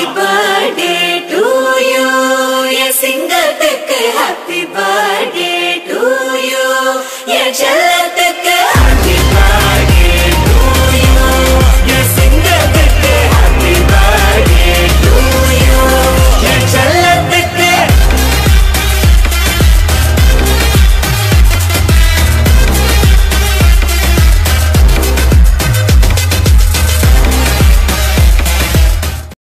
Everybody